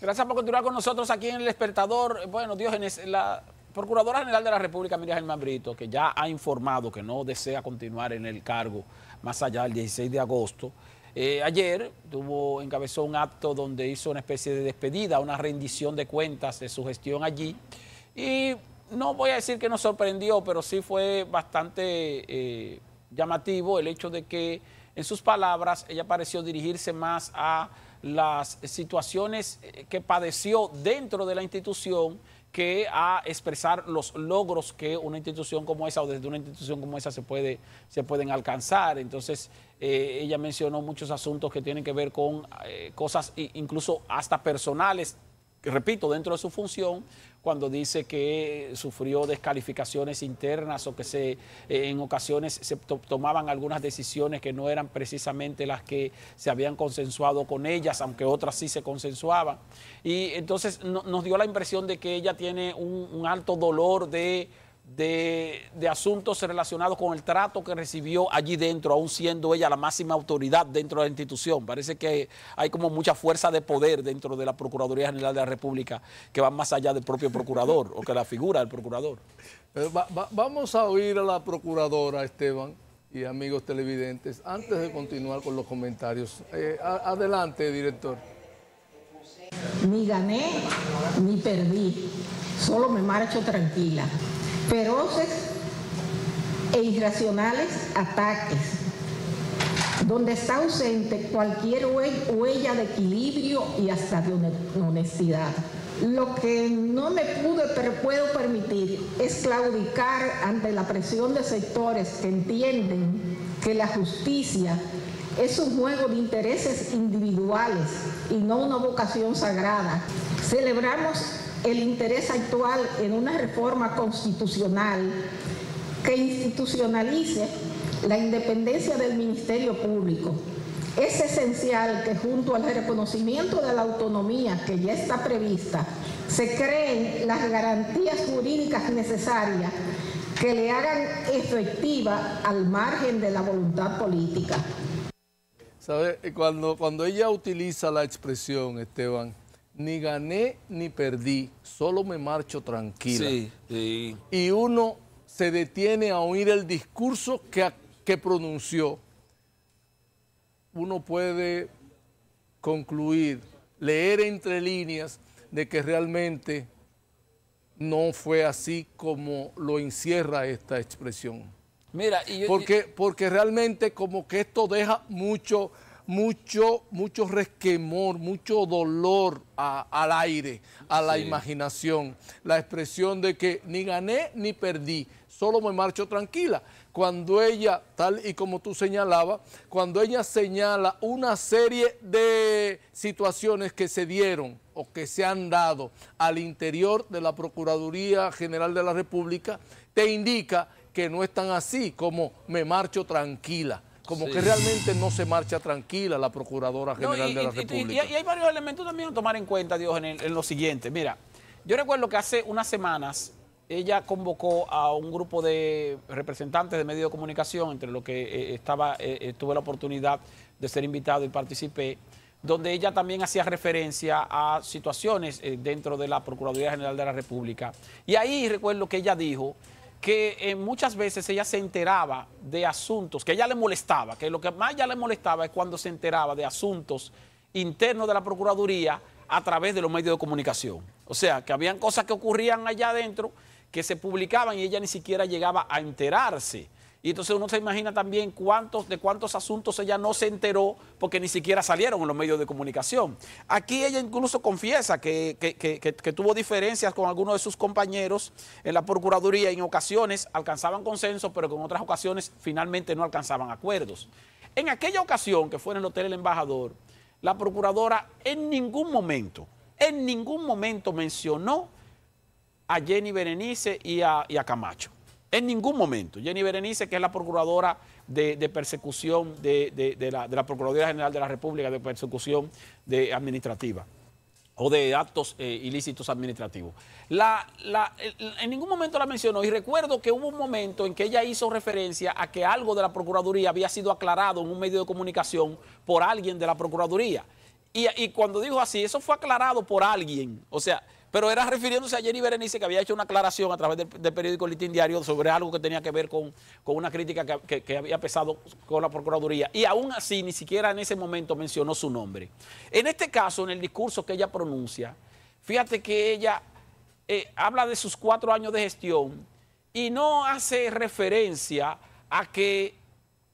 Gracias por continuar con nosotros aquí en El Despertador. Bueno, Diógenes, la Procuradora General de la República, Miriam Germán Brito, que ya ha informado que no desea continuar en el cargo más allá del 16 de agosto, eh, ayer tuvo, encabezó un acto donde hizo una especie de despedida, una rendición de cuentas de su gestión allí. Y no voy a decir que nos sorprendió, pero sí fue bastante eh, llamativo el hecho de que en sus palabras ella pareció dirigirse más a las situaciones eh, que padeció dentro de la institución que a expresar los logros que una institución como esa o desde una institución como esa se, puede, se pueden alcanzar. Entonces, eh, ella mencionó muchos asuntos que tienen que ver con eh, cosas incluso hasta personales repito, dentro de su función, cuando dice que sufrió descalificaciones internas o que se, eh, en ocasiones se tomaban algunas decisiones que no eran precisamente las que se habían consensuado con ellas, aunque otras sí se consensuaban. Y entonces nos dio la impresión de que ella tiene un alto dolor de de, asuntos relacionados con el trato que recibió allí dentro, aún siendo ella la máxima autoridad dentro de la institución. Parece que hay como mucha fuerza de poder dentro de la Procuraduría General de la República que va más allá del propio procurador o que la figura del procurador. vamos a oír a la procuradora, Esteban, y amigos televidentes, antes de continuar con los comentarios. Eh, adelante, director. Ni gané ni perdí, solo me marcho tranquila feroces e irracionales ataques, donde está ausente cualquier huella de equilibrio y hasta de honestidad. Lo que no me pude puedo permitir es claudicar ante la presión de sectores que entienden que la justicia es un juego de intereses individuales y no una vocación sagrada. Celebramos el interés actual en una reforma constitucional que institucionalice la independencia del Ministerio Público. Es esencial que junto al reconocimiento de la autonomía que ya está prevista, se creen las garantías jurídicas necesarias que le hagan efectiva al margen de la voluntad política. ¿Sabe? Cuando, cuando ella utiliza la expresión, Esteban, ni gané ni perdí, solo me marcho tranquila. Sí, Y uno se detiene a oír el discurso que, que pronunció. Uno puede concluir, leer entre líneas de que realmente no fue así como lo encierra esta expresión. Mira, porque, porque realmente como que esto deja mucho mucho, mucho resquemor, mucho dolor al aire, a la imaginación. La expresión de que ni gané ni perdí, solo me marcho tranquila. Cuando ella, tal y como tú señalabas, cuando ella señala una serie de situaciones que se dieron o que se han dado al interior de la Procuraduría General de la República, te indica que no están así como me marcho tranquila como que realmente no se marcha tranquila la Procuradora General de la República. Y, hay varios elementos también a tomar en cuenta, Dios, en, lo siguiente. Mira, yo recuerdo que hace unas semanas ella convocó a un grupo de representantes de medios de comunicación, entre los que eh, estaba, eh, eh, tuve la oportunidad de ser invitado y participé, donde ella también hacía referencia a situaciones dentro de la Procuraduría General de la República. Y ahí recuerdo que ella dijo que eh, muchas veces ella se enteraba de asuntos que ella le molestaba, que lo que más ella le molestaba es cuando se enteraba de asuntos internos de la Procuraduría a través de los medios de comunicación. O sea, que habían cosas que ocurrían allá adentro que se publicaban y ella ni siquiera llegaba a enterarse. Y entonces uno se imagina también cuántos, de cuántos asuntos ella no se enteró porque ni siquiera salieron en los medios de comunicación. Aquí ella incluso confiesa que, tuvo diferencias con algunos de sus compañeros en la Procuraduría. En ocasiones alcanzaban consenso, pero en otras ocasiones finalmente no alcanzaban acuerdos. En aquella ocasión que fue en el Hotel El Embajador, la Procuradora en ningún momento, en ningún momento mencionó a Jenny Berenice y a Camacho. En ningún momento. Jenny Berenice, que es la procuradora de, persecución de, la, Procuraduría General de la República de persecución administrativa o de actos eh, ilícitos administrativos. en ningún momento la mencionó y recuerdo que hubo un momento en que ella hizo referencia a que algo de la Procuraduría había sido aclarado en un medio de comunicación por alguien de la Procuraduría. Y cuando dijo así, eso fue aclarado por alguien. O sea, pero era refiriéndose a Jenny Berenice que había hecho una aclaración a través del, periódico Litín Diario sobre algo que tenía que ver con, una crítica que, había pesado con la Procuraduría. Y aún así, ni siquiera en ese momento mencionó su nombre. En este caso, en el discurso que ella pronuncia, fíjate que ella eh, habla de sus cuatro años de gestión y no hace referencia a que,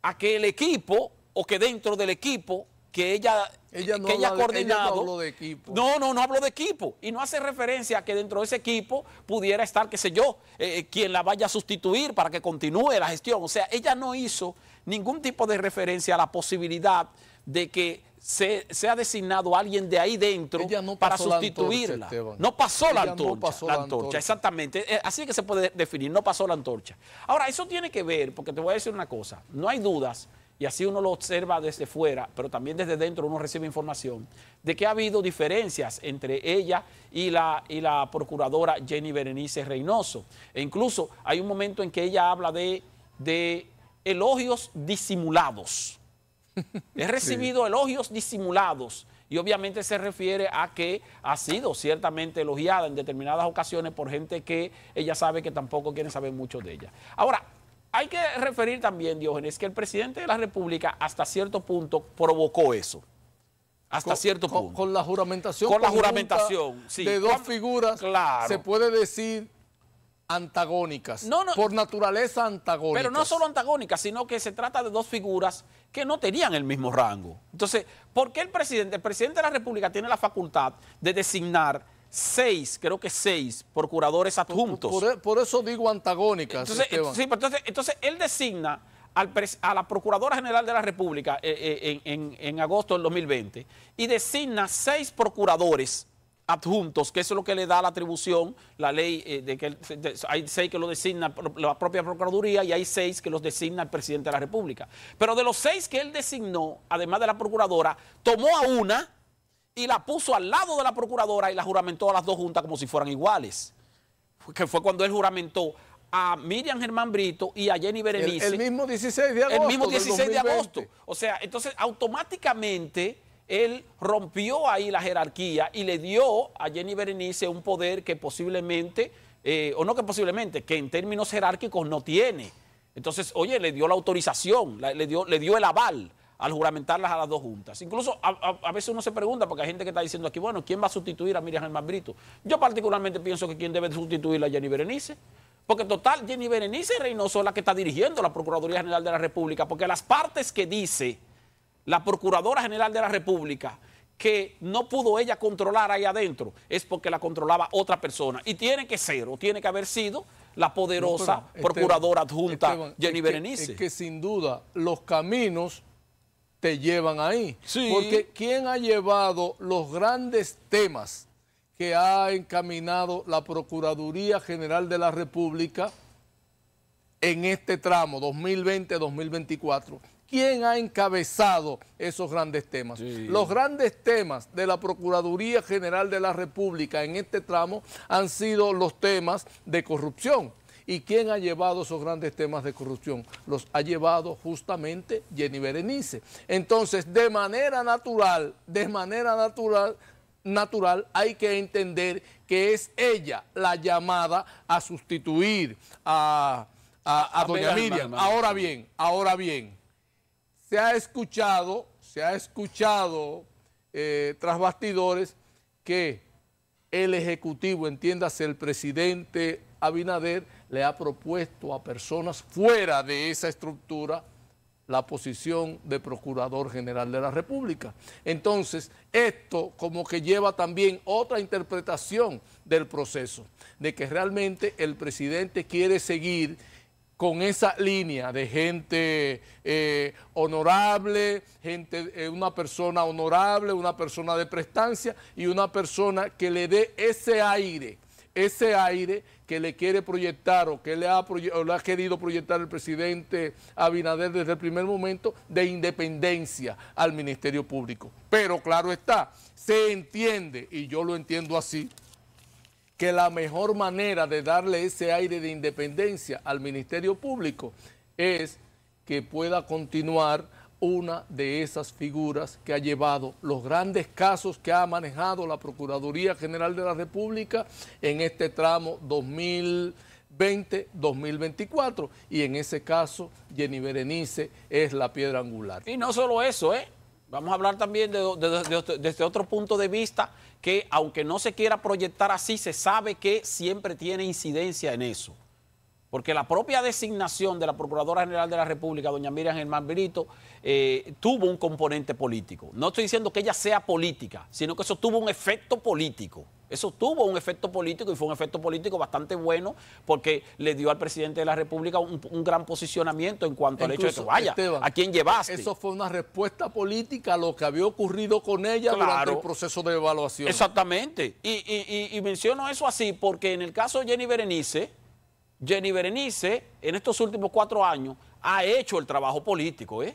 a que el equipo o que dentro del equipo que ella ella no, que ella ha coordinado. no de equipo. No, no, no hablo de equipo. Y no hace referencia a que dentro de ese equipo pudiera estar, qué sé yo, eh, eh, quien la vaya a sustituir para que continúe la gestión. O sea, ella no hizo ningún tipo de referencia a la posibilidad de que se, sea designado alguien de ahí dentro para sustituirla. no pasó la antorcha. la antorcha, exactamente. Eh, así que se puede definir, no pasó la antorcha. Ahora, eso tiene que ver, porque te voy a decir una cosa, no hay dudas y así uno lo observa desde fuera, pero también desde dentro uno recibe información de que ha habido diferencias entre ella y la, y la procuradora Jenny Berenice Reynoso. E incluso hay un momento en que ella habla de, de elogios disimulados. He recibido elogios disimulados y obviamente se refiere a que ha sido ciertamente elogiada en determinadas ocasiones por gente que ella sabe que tampoco quiere saber mucho de ella. Ahora, hay que referir también, Diógenes, que el presidente de la República hasta cierto punto provocó eso. Hasta cierto punto. Con, la juramentación. Con la juramentación, sí. De dos figuras, se puede decir antagónicas. No, no, por naturaleza antagónicas. Pero no solo antagónicas, sino que se trata de dos figuras que no tenían el mismo rango. Entonces, ¿por qué el presidente? El presidente de la República tiene la facultad de designar seis, creo que seis procuradores adjuntos. Por, eso digo antagónicas. Entonces, sí, entonces, entonces él designa a la Procuradora General de la República eh, eh, en, agosto del 2020 y designa seis procuradores adjuntos, que eso es lo que le da la atribución, la ley eh, de que hay seis que lo designa la propia Procuraduría y hay seis que los designa el presidente de la República. Pero de los seis que él designó, además de la Procuradora, tomó a una y la puso al lado de la procuradora y la juramentó a las dos juntas como si fueran iguales. Que fue cuando él juramentó a Miriam Germán Brito y a Jenny Berenice. El, mismo 16 de agosto. El mismo 16 de agosto. O sea, entonces automáticamente él rompió ahí la jerarquía y le dio a Jenny Berenice un poder que posiblemente, eh, o no que posiblemente, que en términos jerárquicos no tiene. Entonces, oye, le dio la autorización, le, dio, le dio el aval al juramentarlas a las dos juntas. Incluso a, veces uno se pregunta, porque hay gente que está diciendo aquí, bueno, ¿quién va a sustituir a Miriam Germán Brito? Yo particularmente pienso que quien debe sustituirla a Jenny Berenice. Porque total, Jenny Berenice Reynoso es la que está dirigiendo la Procuraduría General de la República, porque las partes que dice la Procuradora General de la República que no pudo ella controlar ahí adentro, es porque la controlaba otra persona. Y tiene que ser, o tiene que haber sido, la poderosa Procuradora adjunta Jenny Berenice. es que sin duda los caminos te llevan ahí. Porque ¿quién ha llevado los grandes temas que ha encaminado la Procuraduría General de la República en este tramo 2020-2024? ¿Quién ha encabezado esos grandes temas? Los grandes temas de la Procuraduría General de la República en este tramo han sido los temas de corrupción ¿Y quién ha llevado esos grandes temas de corrupción? Los ha llevado justamente Jenny Berenice. Entonces, de manera natural, de manera natural, natural hay que entender que es ella la llamada a sustituir a, doña Miriam. Ahora bien, ahora bien, se ha escuchado, se ha escuchado eh, tras bastidores que el Ejecutivo, entiéndase el presidente Abinader, le ha propuesto a personas fuera de esa estructura la posición de Procurador General de la República. Entonces, esto como que lleva también otra interpretación del proceso, de que realmente el presidente quiere seguir con esa línea de gente eh, honorable, gente, eh, una persona honorable, una persona de prestancia y una persona que le dé ese aire ese aire que le quiere proyectar o que le ha, querido proyectar el presidente Abinader desde el primer momento de independencia al Ministerio Público. Pero claro está, se entiende, y yo lo entiendo así, que la mejor manera de darle ese aire de independencia al Ministerio Público es que pueda continuar una de esas figuras que ha llevado los grandes casos que ha manejado la Procuraduría General de la República en este tramo 2020-2024 y en ese caso Jenny Berenice es la piedra angular. Y no solo eso, ¿eh? Vamos a hablar también desde otro punto de vista que aunque no se quiera proyectar así, se sabe que siempre tiene incidencia en eso porque la propia designación de la Procuradora General de la República, doña Miriam Germán Brito, eh, tuvo un componente político. No estoy diciendo que ella sea política, sino que eso tuvo un efecto político. Eso tuvo un efecto político y fue un efecto político bastante bueno porque le dio al presidente de la República un, gran posicionamiento en cuanto al hecho de que vaya, ¿a quién llevaste? Eso fue una respuesta política a lo que había ocurrido con ella durante el proceso de evaluación. Exactamente. y menciono eso así porque en el caso de Jenny Berenice, Jenny Berenice, en estos últimos cuatro años, ha hecho el trabajo político, ¿eh?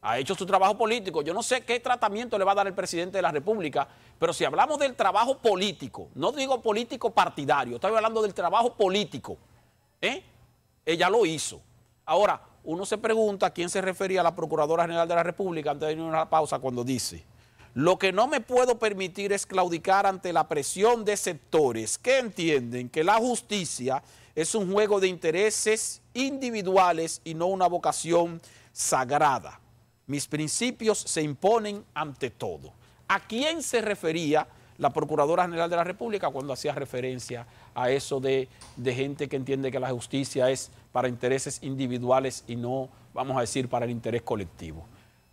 Ha hecho su trabajo político. Yo no sé qué tratamiento le va a dar el presidente de la República, pero si hablamos del trabajo político, no digo político partidario, estoy hablando del trabajo político, ¿eh? Ella lo hizo. Ahora, uno se pregunta a quién se refería la Procuradora General de la República antes de ir a una pausa cuando dice, lo que no me puedo permitir es claudicar ante la presión de sectores que entienden que la justicia es un juego de intereses individuales y no una vocación sagrada. Mis principios se imponen ante todo. ¿A quién se refería la Procuradora General de la República cuando hacía referencia a eso de, de, gente que entiende que la justicia es para intereses individuales y no, vamos a decir, para el interés colectivo?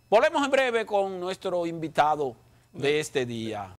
Volvemos en breve con nuestro invitado de este día.